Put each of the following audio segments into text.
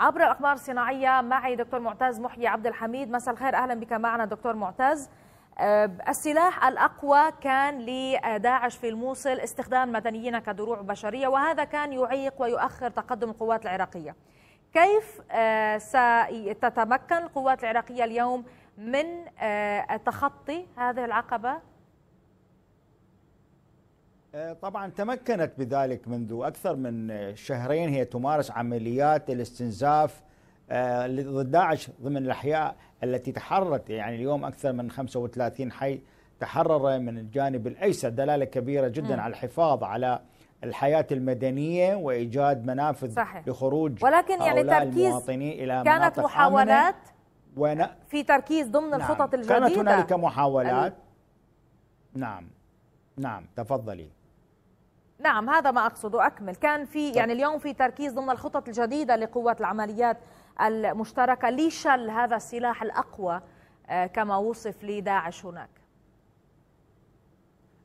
عبر الأقمار الصناعية معي دكتور معتز محيي عبد الحميد. مساء الخير. أهلا بك معنا دكتور معتز. آه، السلاح الأقوى كان لداعش في الموصل استخدام مدنيين كدروع بشرية وهذا كان يعيق ويؤخر تقدم القوات العراقية. كيف آه، ستتمكن القوات العراقية اليوم من آه، تخطي هذه العقبة؟ طبعا تمكنت بذلك منذ أكثر من شهرين. هي تمارس عمليات الاستنزاف ضد داعش ضمن الأحياء التي تحررت يعني اليوم أكثر من 35 حي تحرر من الجانب الأيسر. دلالة كبيرة جدا م. على الحفاظ على الحياة المدنية وإيجاد منافذ صحيح. لخروج ولكن يعني تركيز المواطنين إلى كانت محاولات؟ ون... في تركيز ضمن نعم. الخطط الجديدة؟ كانت هنالك محاولات. ال... نعم. نعم. تفضلي. نعم هذا ما أقصده. أكمل. كان في يعني اليوم في تركيز ضمن الخطط الجديدة لقوات العمليات المشتركة. لشل هذا السلاح الأقوى آه، كما وصف لداعش هناك.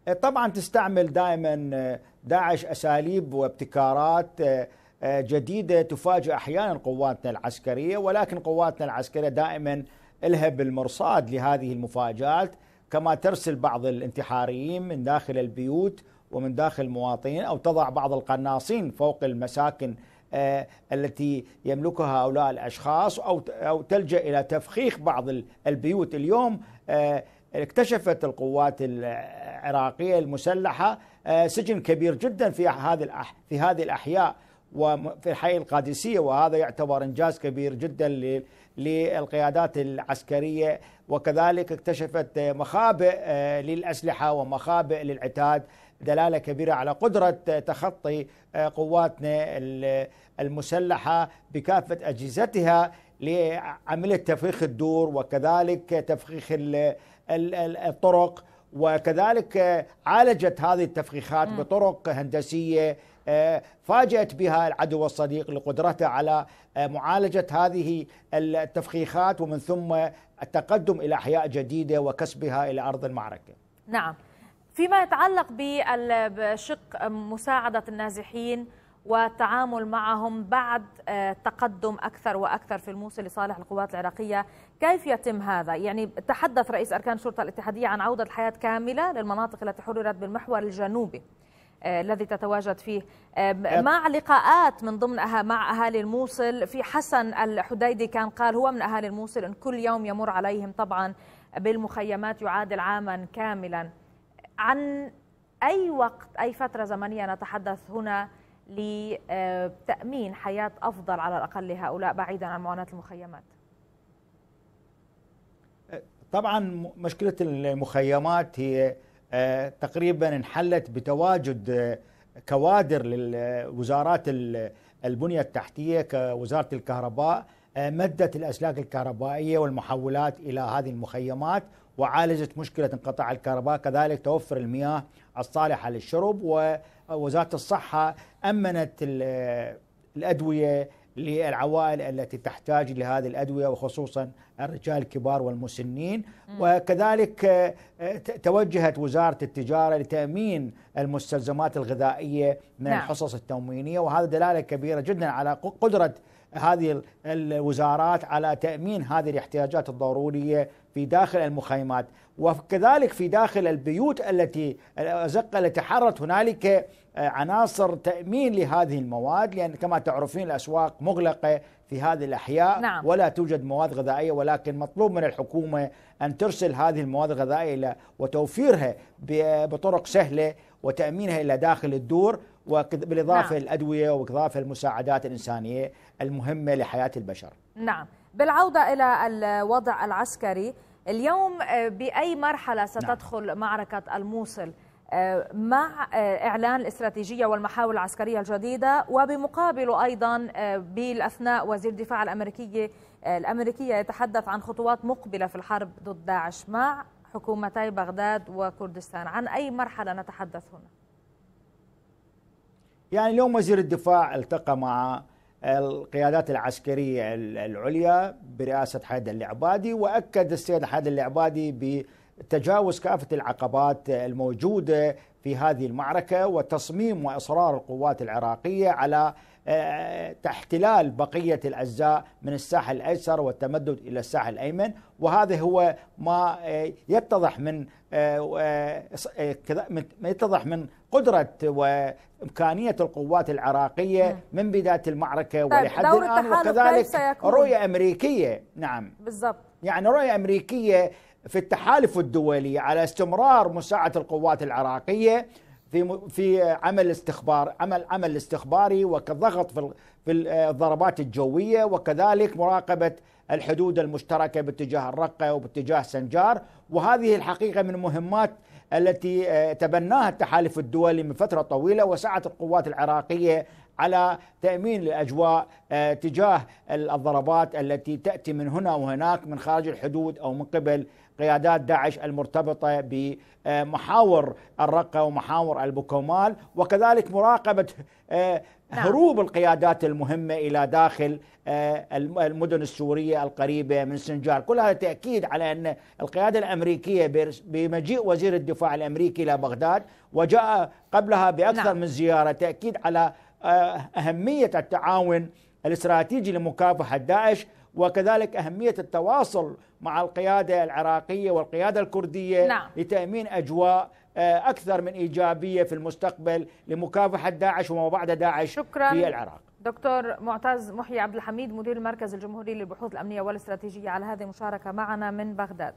إيه، طبعا تستعمل دائما آه، داعش أساليب وابتكارات آه، جديدة تفاجئ أحيانا قواتنا العسكرية ولكن قواتنا العسكرية دائما لها بالمرصاد لهذه المفاجآت كما ترسل بعض الانتحاريين من داخل البيوت ومن داخل المواطنين أو تضع بعض القناصين فوق المساكن آه، التي يملكها هؤلاء الأشخاص أو أو تلجأ إلى تفخيخ بعض البيوت. اليوم آه، اكتشفت القوات العراقية المسلحة آه، سجن كبير جدا في هذه في هذه الأحياء. وفي الحي القادسية وهذا يعتبر إنجاز كبير جدا للقيادات العسكرية. وكذلك اكتشفت مخابئ للأسلحة ومخابئ للعتاد دلالة كبيرة على قدرة تخطي قواتنا المسلحة بكافة أجهزتها لعمليه تفخيخ الدور وكذلك تفخيخ الطرق. وكذلك عالجت هذه التفخيخات بطرق هندسية فاجأت بها العدو الصديق لقدرته على معالجة هذه التفخيخات ومن ثم التقدم إلى أحياء جديدة وكسبها إلى أرض المعركة. نعم. فيما يتعلق بشق مساعدة النازحين والتعامل معهم بعد آه، تقدم أكثر وأكثر في الموصل لصالح القوات العراقية كيف يتم هذا؟ يعني تحدث رئيس أركان الشرطة الاتحادية عن عودة الحياة كاملة للمناطق التي حررت بالمحور الجنوبي. آه، الذي تتواجد فيه. آه، مع لقاءات من ضمن مع أهالي الموصل في حسن الحديدي كان قال هو من أهالي الموصل أن كل يوم يمر عليهم طبعا بالمخيمات يعادل عاما كاملا. عن أي وقت أي فترة زمنية نتحدث هنا لتأمين حياة أفضل على الأقل لهؤلاء بعيدا عن معاناة المخيمات؟ طبعا مشكلة المخيمات هي آه، تقريبا انحلت بتواجد آه، كوادر للوزارات البنية التحتية كوزارة الكهرباء آه، مدت الأسلاك الكهربائية والمحولات إلى هذه المخيمات وعالجت مشكلة انقطاع الكهرباء كذلك توفر المياه الصالحة للشرب ووزارة الصحة أمنت الأدوية للعوائل التي تحتاج لهذه الأدوية وخصوصا الرجال الكبار والمسنين. وكذلك آه، توجهت وزارة التجارة لتأمين المستلزمات الغذائية من نعم. الحصص التموينية. وهذا دلالة كبيرة جدا على قدرة هذه الوزارات على تأمين هذه الاحتياجات الضرورية في داخل المخيمات. وكذلك في داخل البيوت التي الأزقة التي حرت هنالك عناصر تأمين لهذه المواد لأن كما تعرفين الأسواق مغلقة في هذه الأحياء نعم. ولا توجد مواد غذائية ولكن مطلوب من الحكومة أن ترسل هذه المواد الغذائية وتوفيرها بطرق سهلة وتأمينها إلى داخل الدور وبالإضافة نعم. الأدوية وإضافة المساعدات الإنسانية المهمة لحياة البشر نعم بالعودة إلى الوضع العسكري اليوم آه، بأي مرحلة نعم. ستدخل نعم. معركة الموصل آه، مع آه، إعلان الاستراتيجية والمحاور العسكرية الجديدة وبمقابله أيضا بالأثناء وزير الدفاع الأمريكي الأمريكية يتحدث عن خطوات مقبلة في الحرب ضد داعش مع حكومتي بغداد وكردستان عن أي مرحلة نتحدث هنا؟ يعني اليوم وزير الدفاع التقى مع القيادات العسكرية العليا برئاسة حيدر العبادي وأكد السيد حيدر العبادي بتجاوز كافة العقبات الموجودة في هذه المعركة وتصميم وإصرار القوات العراقية على احتلال بقية الأجزاء من الساحل الأيسر والتمدد إلى الساحل الأيمن. وهذا هو ما يتضح من يتضح من قدرة وإمكانية القوات العراقية من بداية المعركة طيب ولحد الآن. وكذلك رؤية أمريكية. نعم. بالضبط. يعني رؤية أمريكية في التحالف الدولي على استمرار مساعدة القوات العراقية في في عمل استخبار عمل عمل استخباري وكضغط في في الضربات الجوية وكذلك مراقبة الحدود المشتركة باتجاه الرقة وباتجاه سنجار. وهذه الحقيقة من المهمات التي آه، تبناها التحالف الدولي من فترة طويلة وسعت القوات العراقية على تأمين الاجواء آه، تجاه الضربات التي تأتي من هنا وهناك من خارج الحدود أو من قبل قيادات داعش المرتبطة بمحاور الرقة ومحاور البوكومال وكذلك مراقبة آه، نعم. هروب القيادات المهمة إلى داخل آه، المدن السورية القريبة من سنجار، كل هذا تأكيد على أن القيادة الأمريكية بمجيء وزير الدفاع الأمريكي إلى بغداد وجاء قبلها بأكثر نعم. من زيارة تأكيد على أهمية التعاون الاستراتيجي لمكافحة داعش وكذلك أهمية التواصل مع القيادة العراقية والقيادة الكردية نعم. لتأمين أجواء أكثر من إيجابية في المستقبل لمكافحة داعش وما بعد داعش شكرا. في العراق. دكتور معتز محيي عبد الحميد مدير المركز الجمهوري للبحوث الأمنية والاستراتيجية على هذه المشاركة معنا من بغداد.